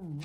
음.